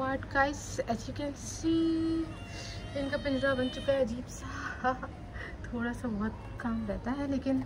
what guys as you can see इनका पिंजरा बन चुका है अजीब सा। थोड़ा सा बहुत काम रहता है, लेकिन